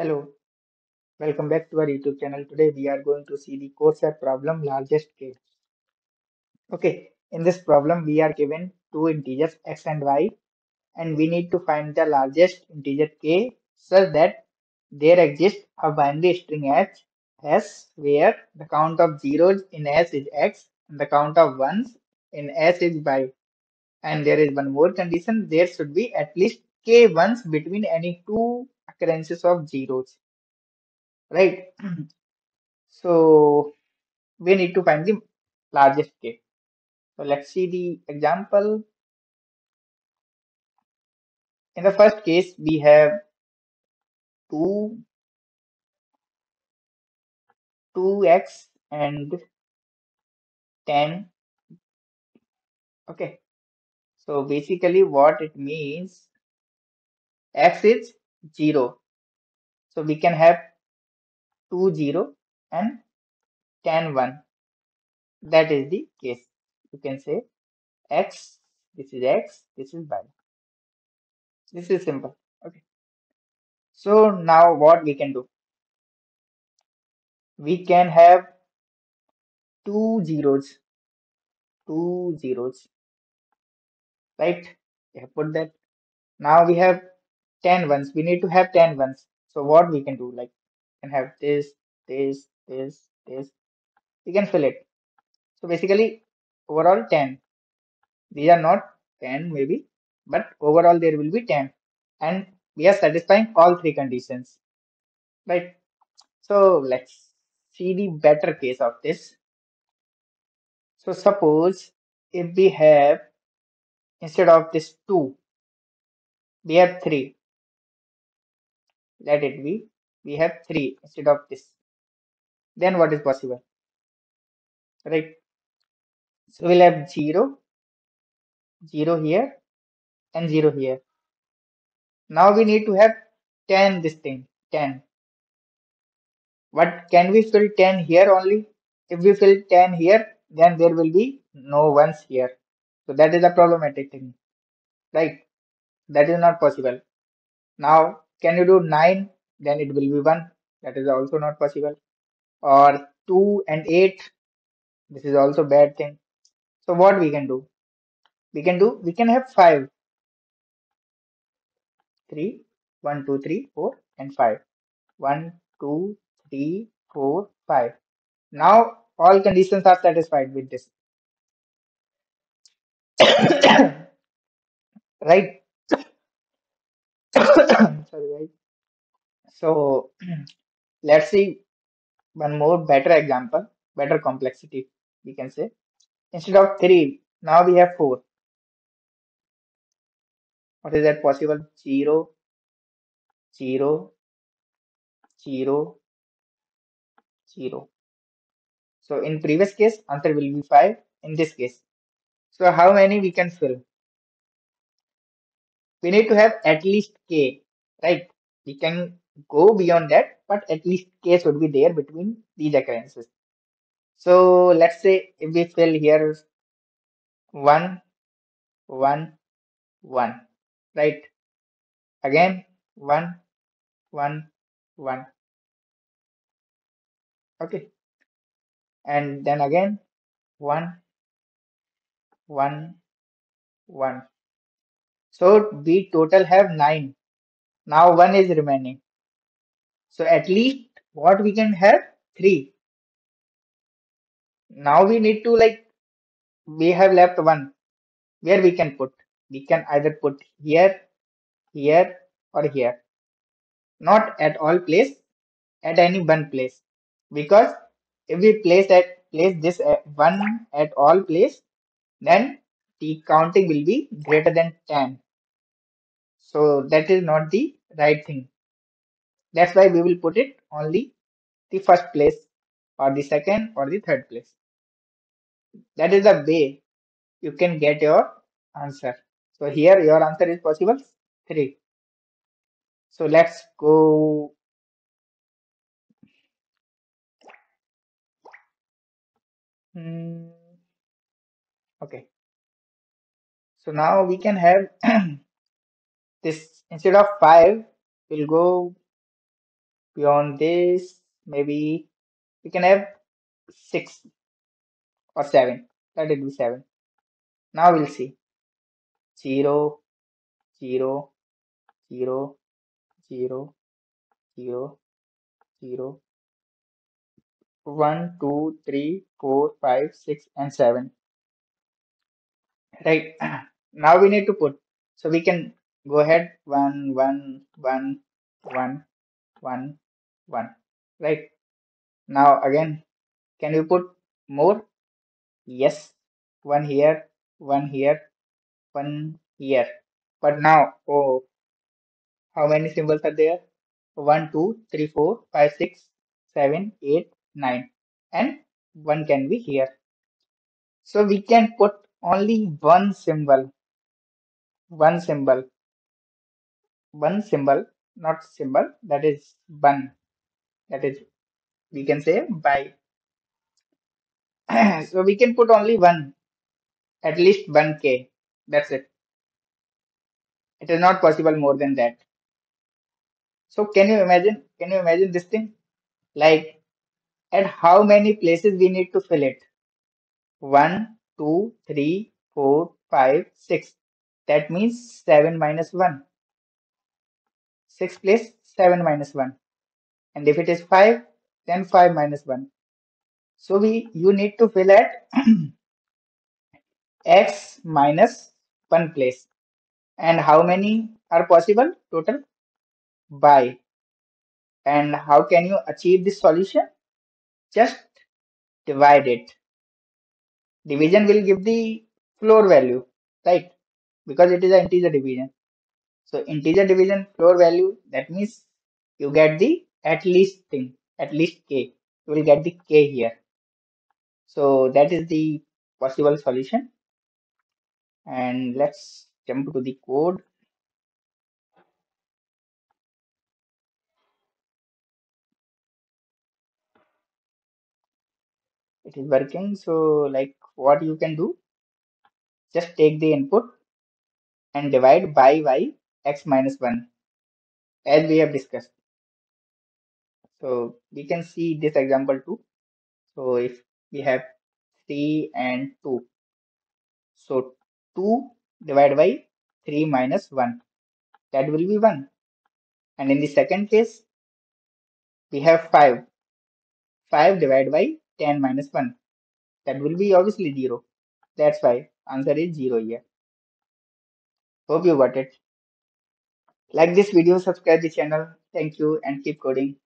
Hello, welcome back to our YouTube channel. Today we are going to see the course Coursera problem largest k. Okay, in this problem we are given two integers x and y and we need to find the largest integer k such that there exists a binary string h s where the count of zeros in s is x and the count of ones in s is y. And there is one more condition, there should be at least k ones between any two occurrences of zeros right? Mm-hmm. So we need to find the largest k. So let's see the example. In the first case, we have 2, 2x and 10. Okay. So basically what it means, x is 0. So we can have 2, 0 and 10, 1. That is the case. You can say x, this is x, this is y. This is simple. Okay. So now what we can do? We can have two zeros, two zeros, right? We have put that. Now we have 10 ones. We need to have 10 ones. So what we can do? Like, we can have this, this, this, this. We can fill it. So basically, overall 10. These are not 10 maybe, but overall there will be 10. And we are satisfying all three conditions, right? So let's see the better case of this. So suppose if we have instead of this 2, we have 3. Let it be. We have 3 instead of this. Then what is possible? Right? So we'll have 0, 0 here, and 0 here. Now we need to have 10 this thing, 10. What can we fill 10 here only? If we fill 10 here, then there will be no ones here. So that is a problematic thing, right? That is not possible. Now, can you do 9? Then it will be 1. That is also not possible. Or 2 and 8. This is also bad thing. So what we can do? We can do, we can have 5. 3, 1, 2, 3, 4 and 5. 1, 2, 3, 4, 5. Now all conditions are satisfied with this. right? Sorry, right? So let's see one more better example, better complexity, we can say. Instead of 3, now we have 4. What is that possible? 0, 0, 0, 0. So in previous case, answer will be 5 in this case. So how many we can fill? We need to have at least k, right? We can go beyond that, but at least case would be there between these occurrences. So let's say if we fill here 1, 1, 1, right? Again 1, 1, 1. Okay. And then again 1, 1, 1. So we total have 9. Now 1 is remaining. So at least what we can have 3. Now we need to like, we have left 1. Where we can put? We can either put here, here or here. Not at all place, at any one place. Because if we place at place this at one at all place, then the counting will be greater than 10. So that is not the right thing. That's why we will put it only the first place or the second or the third place. That is the way you can get your answer. So here your answer is possible 3. So let's go. Hmm. Okay. So now we can have this instead of 5, we'll go Beyond this, maybe we can have 6 or 7. Let it be 7. Now we'll see. 0, 0, 0, 0, 0, 0, 1, 2, 3, 4, 5, 6, and 7. Right. Now we need to put. So we can go ahead 1, 1, 1, 1, 1, 1. Right. Now again, can you put more? Yes. One here, one here, one here. But now, oh, how many symbols are there? 1, 2, 3, 4, 5, 6, 7, 8, 9. And 1 can be here. So we can put only one symbol. One symbol. One symbol, not symbol, that is one. That is, we can say by. so we can put only one, at least 1k. That's it. It is not possible more than that. So can you imagine? Can you imagine this thing? Like at how many places we need to fill it? One, two, three, four, five, six. That means seven minus one. Six place seven minus one. And if it is five, then five minus one. So we you need to fill at x minus one place. And how many are possible total? By. And how can you achieve this solution? Just divide it. Division will give the floor value, right? Because it is an integer division. So integer division floor value, that means you get the at least thing, at least k. You will get the k here. So that is the possible solution. And let's jump to the code. It is working. So like what you can do, just take the input and divide by y x minus 1 as we have discussed. So we can see this example too. So if we have 3 and 2. So 2 divided by 3 minus 1. That will be 1. And in the second case, we have 5. 5 divided by 10 minus 1. That will be obviously 0. That's why answer is 0 here. Hope you got it. Like this video, subscribe the channel. Thank you and keep coding.